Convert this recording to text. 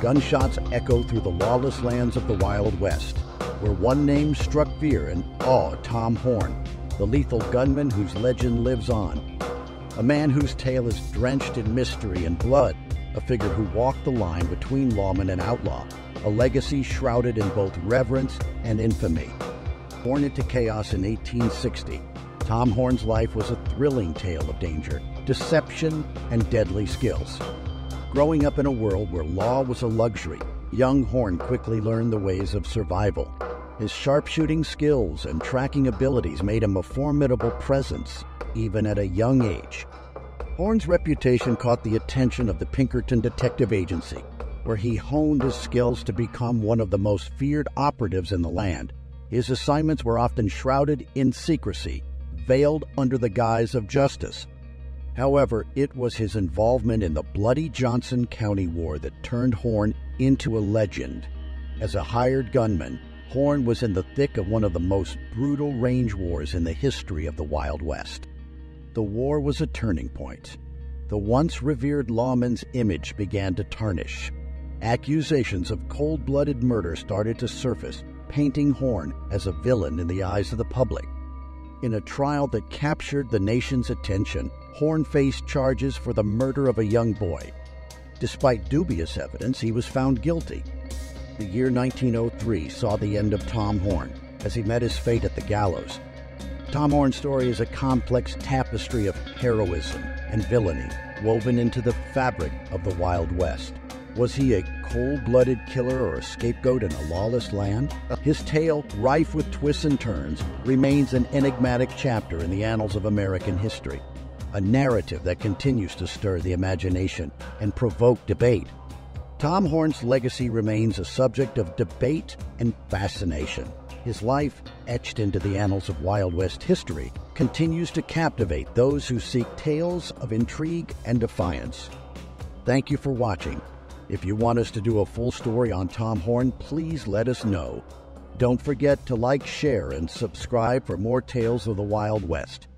gunshots echo through the lawless lands of the Wild West, where one name struck fear and awe Tom Horn, the lethal gunman whose legend lives on. A man whose tale is drenched in mystery and blood, a figure who walked the line between lawman and outlaw, a legacy shrouded in both reverence and infamy. Born into chaos in 1860, Tom Horn's life was a thrilling tale of danger, deception, and deadly skills. Growing up in a world where law was a luxury, young Horn quickly learned the ways of survival. His sharpshooting skills and tracking abilities made him a formidable presence, even at a young age. Horn's reputation caught the attention of the Pinkerton Detective Agency, where he honed his skills to become one of the most feared operatives in the land. His assignments were often shrouded in secrecy, veiled under the guise of justice. However, it was his involvement in the bloody Johnson County War that turned Horn into a legend. As a hired gunman, Horn was in the thick of one of the most brutal range wars in the history of the Wild West. The war was a turning point. The once revered lawman's image began to tarnish. Accusations of cold blooded murder started to surface, painting Horn as a villain in the eyes of the public. In a trial that captured the nation's attention, Horn faced charges for the murder of a young boy. Despite dubious evidence, he was found guilty. The year 1903 saw the end of Tom Horn as he met his fate at the gallows. Tom Horn's story is a complex tapestry of heroism and villainy woven into the fabric of the Wild West. Was he a cold blooded killer or a scapegoat in a lawless land? His tale, rife with twists and turns, remains an enigmatic chapter in the annals of American history a narrative that continues to stir the imagination and provoke debate. Tom Horn's legacy remains a subject of debate and fascination. His life, etched into the annals of Wild West history, continues to captivate those who seek tales of intrigue and defiance. Thank you for watching. If you want us to do a full story on Tom Horn, please let us know. Don't forget to like, share, and subscribe for more tales of the Wild West.